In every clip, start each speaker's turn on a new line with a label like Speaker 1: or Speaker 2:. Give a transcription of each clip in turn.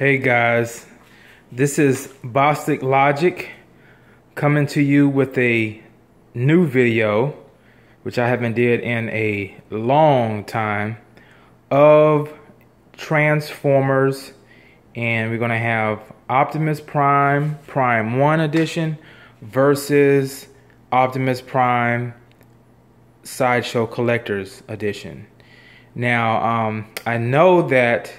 Speaker 1: Hey guys, this is Bostic Logic coming to you with a new video, which I haven't did in a long time, of Transformers, and we're gonna have Optimus Prime Prime One Edition versus Optimus Prime Sideshow Collector's Edition. Now, um, I know that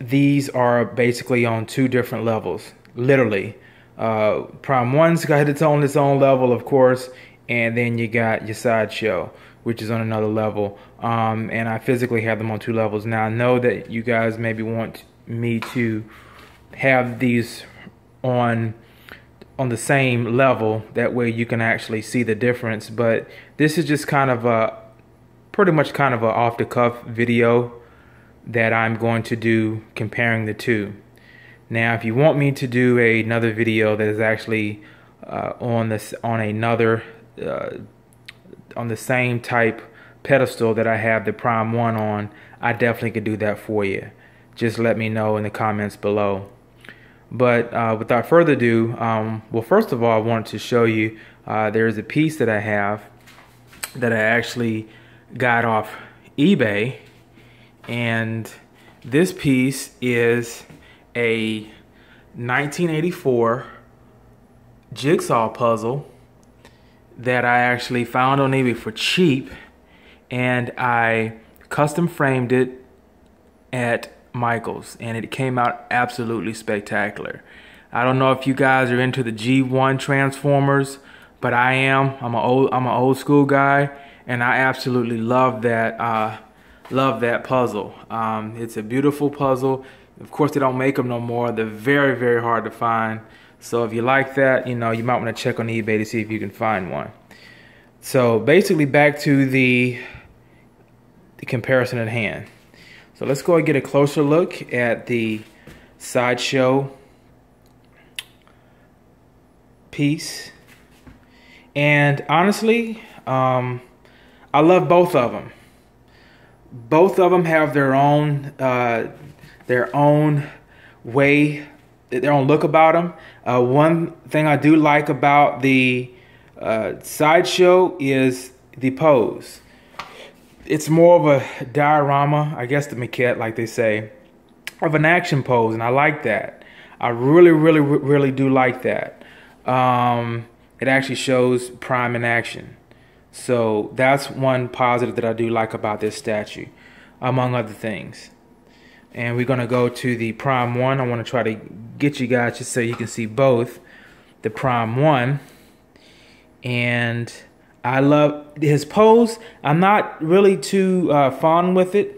Speaker 1: these are basically on two different levels, literally. Uh, Prime One's got its own its own level, of course, and then you got your sideshow, which is on another level. Um, and I physically have them on two levels. Now I know that you guys maybe want me to have these on on the same level. That way you can actually see the difference. But this is just kind of a pretty much kind of a off the cuff video that I'm going to do comparing the two. Now, if you want me to do a, another video that is actually uh, on this on another uh, on the same type pedestal that I have the Prime One on, I definitely could do that for you. Just let me know in the comments below. But uh, without further ado, um, well, first of all, I wanted to show you uh, there is a piece that I have that I actually got off eBay and this piece is a 1984 jigsaw puzzle that I actually found on eBay for cheap and I custom framed it at Michael's and it came out absolutely spectacular. I don't know if you guys are into the G1 Transformers, but I am. I'm an old I'm an old school guy and I absolutely love that uh, love that puzzle. Um, it's a beautiful puzzle. Of course, they don't make them no more. They're very, very hard to find. So if you like that, you know, you might want to check on eBay to see if you can find one. So basically back to the, the comparison at hand. So let's go and get a closer look at the sideshow piece. And honestly, um, I love both of them both of them have their own uh, their own way, their own look about them. Uh, one thing I do like about the uh, sideshow is the pose. It's more of a diorama, I guess the maquette, like they say, of an action pose, and I like that. I really, really, really do like that. Um, it actually shows Prime in action. So that's one positive that I do like about this statue, among other things. And we're going to go to the Prime 1. I want to try to get you guys just so you can see both. The Prime 1. And I love his pose. I'm not really too uh, fond with it.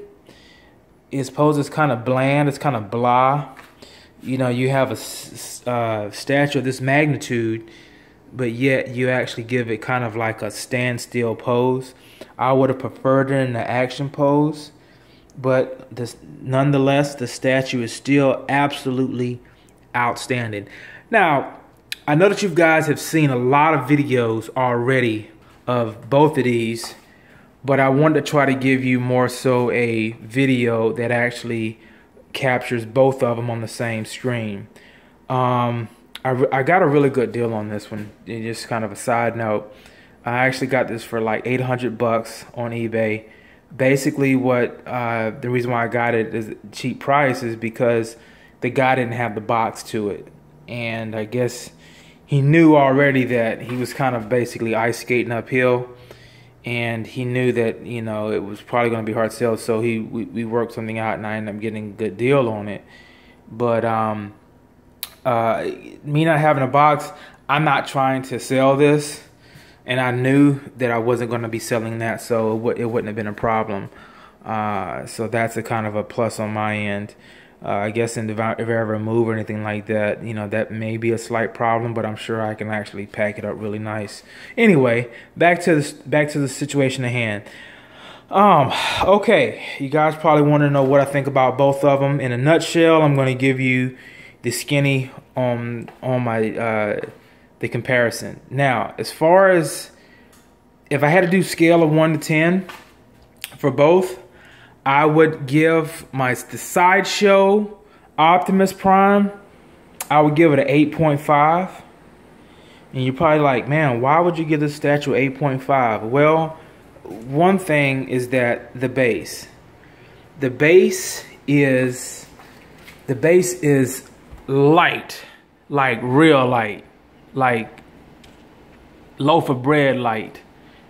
Speaker 1: His pose is kind of bland. It's kind of blah. You know, you have a uh, statue of this magnitude but yet you actually give it kind of like a standstill pose. I would have preferred it in the action pose, but this, nonetheless, the statue is still absolutely outstanding. Now, I know that you guys have seen a lot of videos already of both of these, but I wanted to try to give you more so a video that actually captures both of them on the same screen. Um, I, I got a really good deal on this one. And just kind of a side note, I actually got this for like 800 bucks on eBay. Basically, what uh, the reason why I got it is cheap price is because the guy didn't have the box to it, and I guess he knew already that he was kind of basically ice skating uphill, and he knew that you know it was probably going to be hard sell. So he we, we worked something out, and I ended up getting a good deal on it. But um, uh, me not having a box, I'm not trying to sell this, and I knew that I wasn't going to be selling that, so it, it wouldn't have been a problem. Uh, so that's a kind of a plus on my end. Uh, I guess in the, if I ever move or anything like that, you know, that may be a slight problem, but I'm sure I can actually pack it up really nice. Anyway, back to the back to the situation at hand. Um, okay, you guys probably want to know what I think about both of them. In a nutshell, I'm going to give you the skinny on on my uh, the comparison. Now, as far as if I had to do scale of one to ten for both, I would give my the sideshow Optimus Prime, I would give it an 8.5. And you're probably like, man, why would you give this statue 8.5? Well, one thing is that the base. The base is the base is light, like real light, like loaf of bread light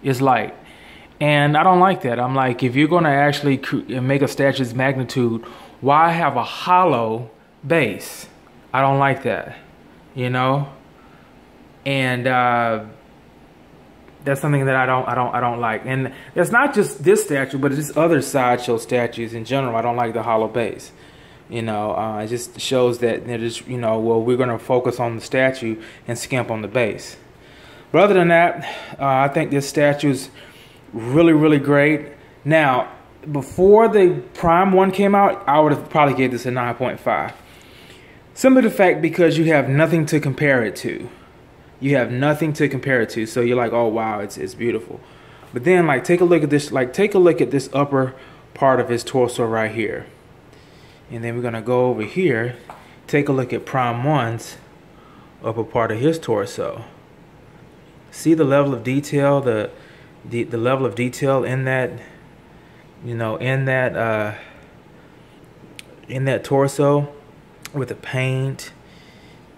Speaker 1: is light. And I don't like that. I'm like, if you're going to actually make a statue's magnitude, why have a hollow base? I don't like that, you know? And uh, that's something that I don't, I don't, I don't like. And it's not just this statue, but it's just other sideshow statues in general. I don't like the hollow base. You know, uh, it just shows that it is, you know, well, we're going to focus on the statue and skimp on the base. But other than that, uh, I think this statue is really, really great. Now, before the Prime 1 came out, I would have probably gave this a 9.5. Simply the fact because you have nothing to compare it to. You have nothing to compare it to. So you're like, oh wow, it's it's beautiful. But then like take a look at this, like take a look at this upper part of his torso right here. And then we're gonna go over here, take a look at Prime 1's upper part of his torso. See the level of detail, the the, the level of detail in that you know in that uh in that torso with the paint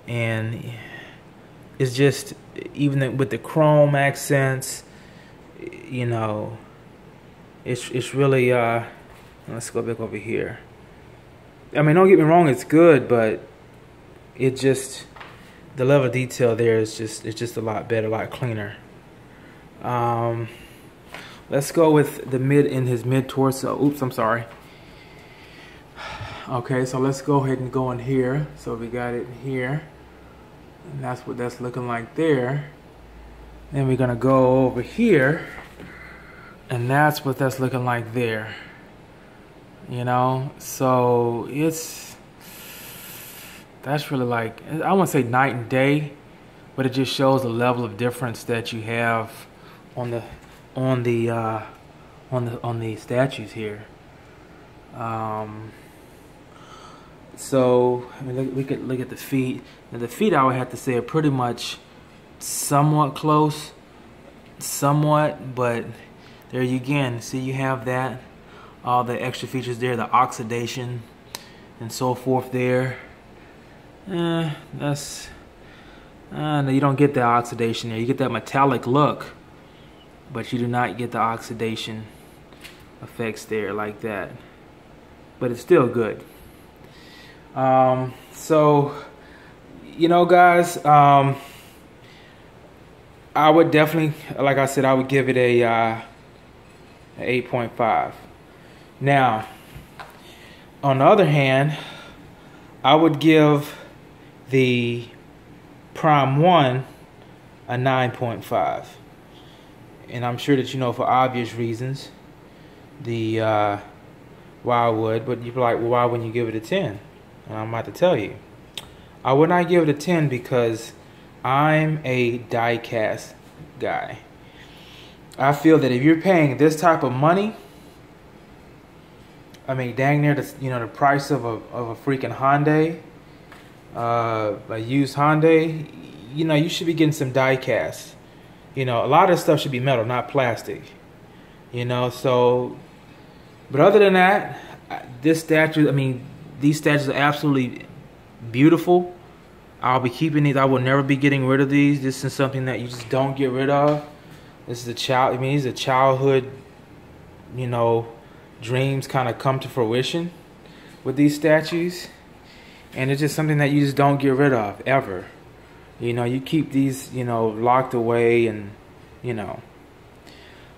Speaker 1: and it's just even with the chrome accents you know it's it's really uh let's go back over here I mean don't get me wrong it's good but it just the level of detail there is just it's just a lot better a lot cleaner um, let's go with the mid in his mid torso. Oops, I'm sorry. Okay, so let's go ahead and go in here. So we got it here. And that's what that's looking like there. Then we're gonna go over here. And that's what that's looking like there. You know, so it's that's really like I won't say night and day, but it just shows the level of difference that you have on the on the uh, on the on the statues here. Um, so I mean, look, look at look at the feet. Now the feet, I would have to say, are pretty much somewhat close, somewhat, but there you again. See, you have that, all the extra features there, the oxidation, and so forth there. Eh, that's uh, no, you don't get that oxidation there. You get that metallic look but you do not get the oxidation effects there like that but it's still good um, so you know guys um, I would definitely like I said I would give it a uh, 8.5 now on the other hand I would give the prime 1 a 9.5 and I'm sure that you know for obvious reasons the uh, why I would, but you'd be like, well, why wouldn't you give it a 10? And I'm about to tell you. I would not give it a 10 because I'm a die-cast guy. I feel that if you're paying this type of money, I mean, dang near the you know the price of a of a freaking Hyundai, uh, a used Hyundai, you know you should be getting some die cast. You know, a lot of stuff should be metal, not plastic. You know, so, but other than that, this statue, I mean, these statues are absolutely beautiful. I'll be keeping these. I will never be getting rid of these. This is something that you just don't get rid of. This is a child. I mean, these are childhood, you know, dreams kind of come to fruition with these statues, and it's just something that you just don't get rid of ever. You know, you keep these, you know, locked away and, you know.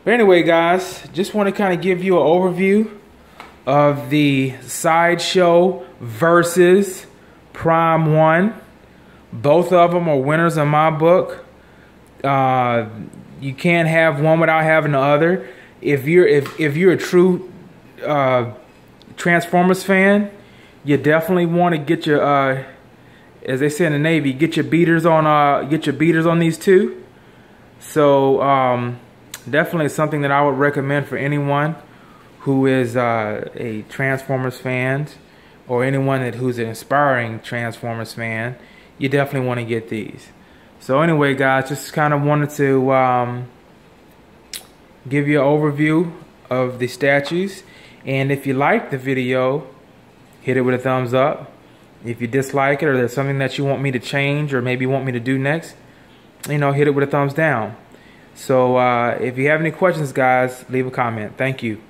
Speaker 1: But anyway, guys, just want to kind of give you an overview of the Sideshow versus Prime 1. Both of them are winners in my book. Uh, you can't have one without having the other. If you're if if you're a true uh, Transformers fan, you definitely want to get your uh, as they say in the Navy, get your beaters on uh, get your beaters on these two. So um, definitely something that I would recommend for anyone who is uh, a Transformers fan or anyone that who's an inspiring Transformers fan, you definitely want to get these. So anyway, guys, just kind of wanted to um, give you an overview of the statues. And if you like the video, hit it with a thumbs up. If you dislike it or there's something that you want me to change or maybe want me to do next, you know, hit it with a thumbs down. So uh, if you have any questions, guys, leave a comment. Thank you.